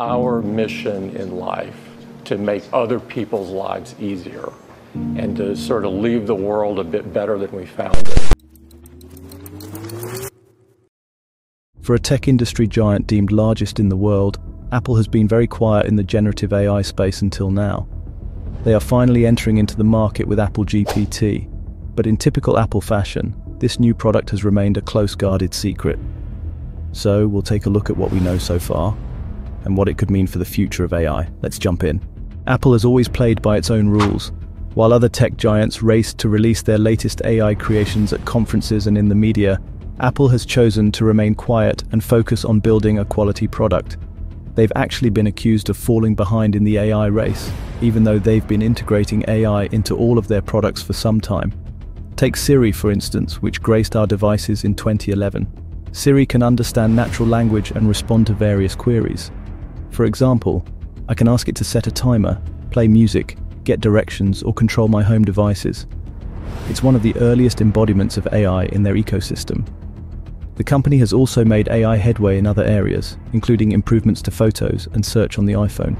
our mission in life to make other people's lives easier and to sort of leave the world a bit better than we found it. For a tech industry giant deemed largest in the world, Apple has been very quiet in the generative AI space until now. They are finally entering into the market with Apple GPT, but in typical Apple fashion, this new product has remained a close guarded secret. So we'll take a look at what we know so far and what it could mean for the future of AI. Let's jump in. Apple has always played by its own rules. While other tech giants race to release their latest AI creations at conferences and in the media, Apple has chosen to remain quiet and focus on building a quality product. They've actually been accused of falling behind in the AI race, even though they've been integrating AI into all of their products for some time. Take Siri, for instance, which graced our devices in 2011. Siri can understand natural language and respond to various queries. For example, I can ask it to set a timer, play music, get directions, or control my home devices. It's one of the earliest embodiments of AI in their ecosystem. The company has also made AI headway in other areas, including improvements to photos and search on the iPhone.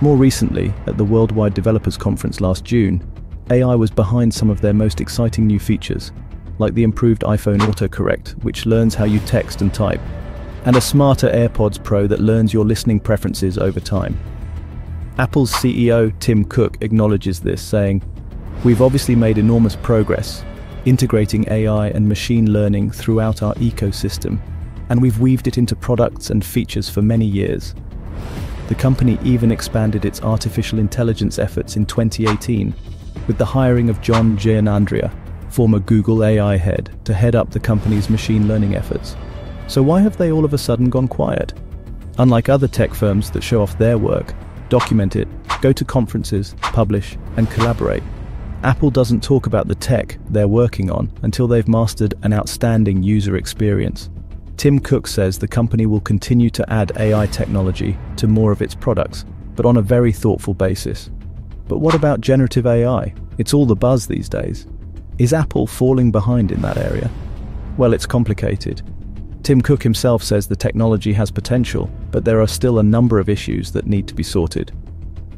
More recently, at the Worldwide Developers Conference last June, AI was behind some of their most exciting new features, like the improved iPhone autocorrect, which learns how you text and type, and a smarter AirPods Pro that learns your listening preferences over time. Apple's CEO Tim Cook acknowledges this, saying, We've obviously made enormous progress, integrating AI and machine learning throughout our ecosystem, and we've weaved it into products and features for many years. The company even expanded its artificial intelligence efforts in 2018 with the hiring of John Giannandrea, former Google AI head, to head up the company's machine learning efforts. So why have they all of a sudden gone quiet? Unlike other tech firms that show off their work, document it, go to conferences, publish, and collaborate, Apple doesn't talk about the tech they're working on until they've mastered an outstanding user experience. Tim Cook says the company will continue to add AI technology to more of its products, but on a very thoughtful basis. But what about generative AI? It's all the buzz these days. Is Apple falling behind in that area? Well, it's complicated. Tim Cook himself says the technology has potential, but there are still a number of issues that need to be sorted.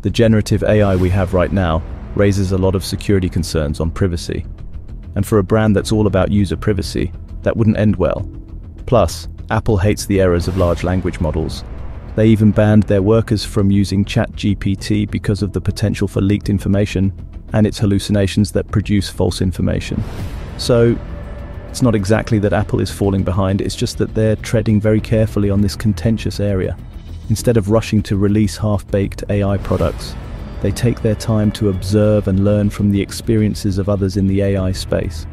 The generative AI we have right now raises a lot of security concerns on privacy. And for a brand that's all about user privacy, that wouldn't end well. Plus, Apple hates the errors of large language models. They even banned their workers from using ChatGPT because of the potential for leaked information and its hallucinations that produce false information. So, it's not exactly that Apple is falling behind, it's just that they're treading very carefully on this contentious area. Instead of rushing to release half-baked AI products, they take their time to observe and learn from the experiences of others in the AI space.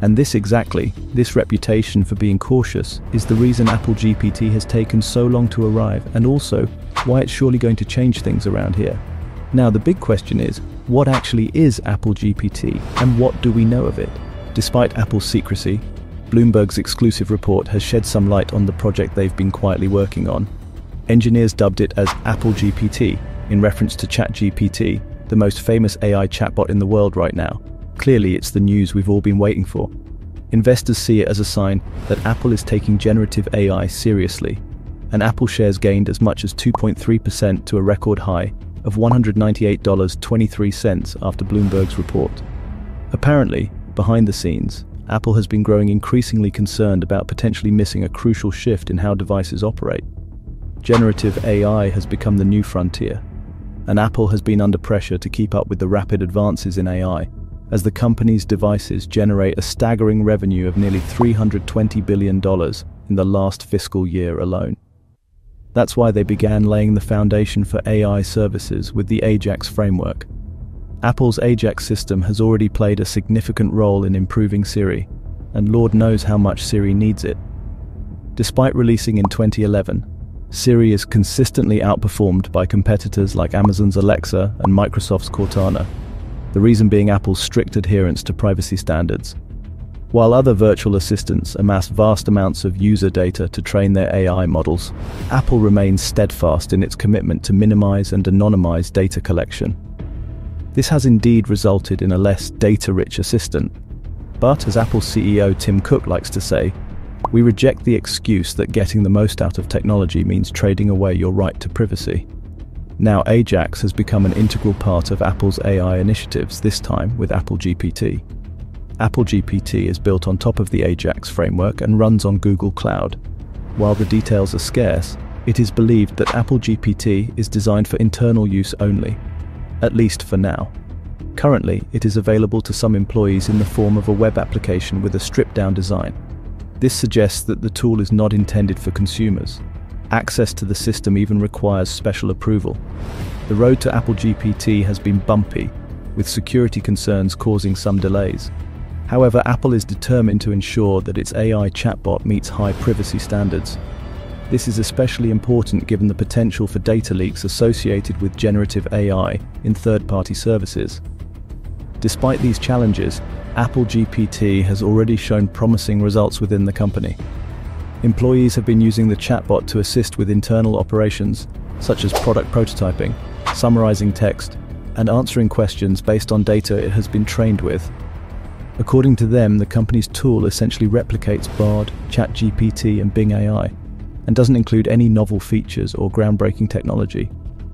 And this exactly, this reputation for being cautious, is the reason Apple GPT has taken so long to arrive and also why it's surely going to change things around here. Now the big question is, what actually is Apple GPT and what do we know of it? Despite Apple's secrecy, Bloomberg's exclusive report has shed some light on the project they've been quietly working on. Engineers dubbed it as Apple GPT, in reference to ChatGPT, the most famous AI chatbot in the world right now. Clearly, it's the news we've all been waiting for. Investors see it as a sign that Apple is taking generative AI seriously, and Apple shares gained as much as 2.3% to a record high of $198.23 after Bloomberg's report. Apparently, behind the scenes, Apple has been growing increasingly concerned about potentially missing a crucial shift in how devices operate. Generative AI has become the new frontier, and Apple has been under pressure to keep up with the rapid advances in AI, as the company's devices generate a staggering revenue of nearly $320 billion in the last fiscal year alone. That's why they began laying the foundation for AI services with the AJAX framework. Apple's AJAX system has already played a significant role in improving Siri, and Lord knows how much Siri needs it. Despite releasing in 2011, Siri is consistently outperformed by competitors like Amazon's Alexa and Microsoft's Cortana, the reason being Apple's strict adherence to privacy standards. While other virtual assistants amass vast amounts of user data to train their AI models, Apple remains steadfast in its commitment to minimize and anonymize data collection. This has indeed resulted in a less data-rich assistant. But as Apple CEO Tim Cook likes to say, We reject the excuse that getting the most out of technology means trading away your right to privacy. Now Ajax has become an integral part of Apple's AI initiatives, this time with Apple GPT. Apple GPT is built on top of the Ajax framework and runs on Google Cloud. While the details are scarce, it is believed that Apple GPT is designed for internal use only, at least for now. Currently, it is available to some employees in the form of a web application with a stripped-down design. This suggests that the tool is not intended for consumers. Access to the system even requires special approval. The road to Apple GPT has been bumpy, with security concerns causing some delays. However, Apple is determined to ensure that its AI chatbot meets high privacy standards. This is especially important given the potential for data leaks associated with generative AI in third-party services. Despite these challenges, Apple GPT has already shown promising results within the company. Employees have been using the chatbot to assist with internal operations, such as product prototyping, summarizing text, and answering questions based on data it has been trained with. According to them, the company's tool essentially replicates Bard, ChatGPT, and Bing AI, and doesn't include any novel features or groundbreaking technology.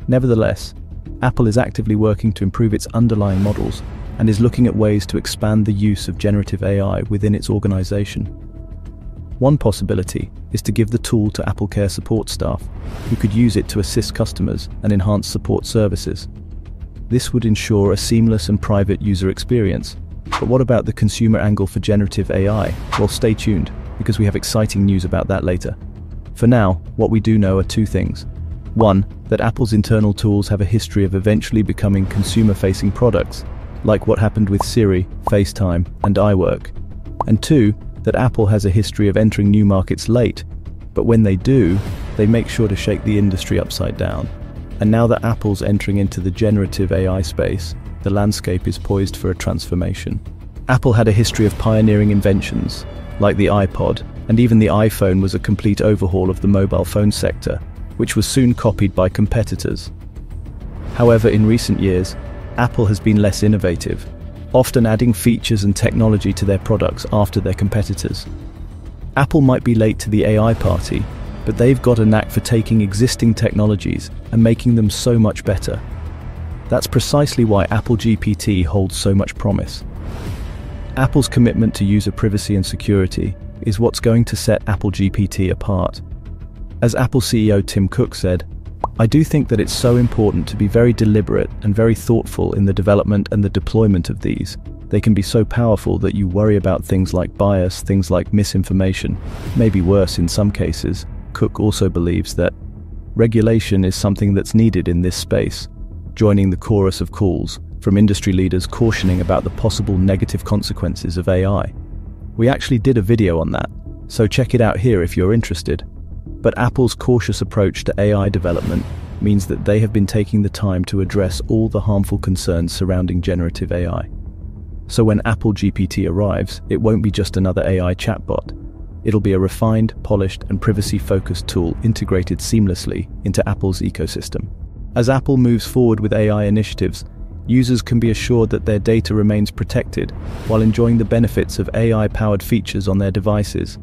Nevertheless, Apple is actively working to improve its underlying models and is looking at ways to expand the use of generative AI within its organization. One possibility is to give the tool to AppleCare support staff, who could use it to assist customers and enhance support services. This would ensure a seamless and private user experience, but what about the consumer angle for generative AI? Well, stay tuned, because we have exciting news about that later. For now, what we do know are two things. One, that Apple's internal tools have a history of eventually becoming consumer-facing products, like what happened with Siri, FaceTime, and iWork. And two, that Apple has a history of entering new markets late, but when they do, they make sure to shake the industry upside down. And now that Apple's entering into the generative AI space, the landscape is poised for a transformation. Apple had a history of pioneering inventions, like the iPod, and even the iPhone was a complete overhaul of the mobile phone sector, which was soon copied by competitors. However, in recent years, Apple has been less innovative, often adding features and technology to their products after their competitors. Apple might be late to the AI party, but they've got a knack for taking existing technologies and making them so much better. That's precisely why Apple GPT holds so much promise. Apple's commitment to user privacy and security is what's going to set Apple GPT apart. As Apple CEO Tim Cook said, I do think that it's so important to be very deliberate and very thoughtful in the development and the deployment of these. They can be so powerful that you worry about things like bias, things like misinformation, maybe worse in some cases. Cook also believes that regulation is something that's needed in this space, joining the chorus of calls from industry leaders cautioning about the possible negative consequences of AI. We actually did a video on that, so check it out here if you're interested. But Apple's cautious approach to AI development means that they have been taking the time to address all the harmful concerns surrounding generative AI. So when Apple GPT arrives, it won't be just another AI chatbot. It'll be a refined, polished, and privacy-focused tool integrated seamlessly into Apple's ecosystem. As Apple moves forward with AI initiatives, users can be assured that their data remains protected while enjoying the benefits of AI-powered features on their devices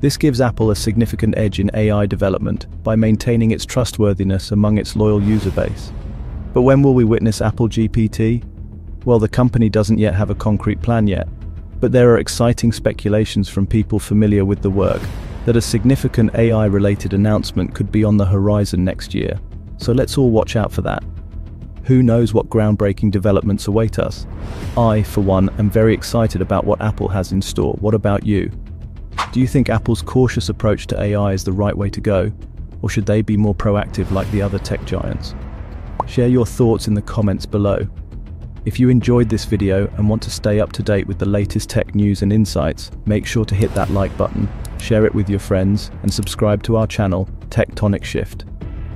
this gives Apple a significant edge in AI development by maintaining its trustworthiness among its loyal user base. But when will we witness Apple GPT? Well, the company doesn't yet have a concrete plan yet, but there are exciting speculations from people familiar with the work that a significant AI-related announcement could be on the horizon next year. So let's all watch out for that. Who knows what groundbreaking developments await us? I, for one, am very excited about what Apple has in store. What about you? Do you think Apple's cautious approach to AI is the right way to go, or should they be more proactive like the other tech giants? Share your thoughts in the comments below. If you enjoyed this video and want to stay up to date with the latest tech news and insights, make sure to hit that like button, share it with your friends, and subscribe to our channel, Techtonic Shift.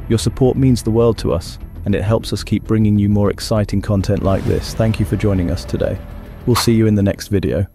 Your support means the world to us, and it helps us keep bringing you more exciting content like this. Thank you for joining us today. We'll see you in the next video.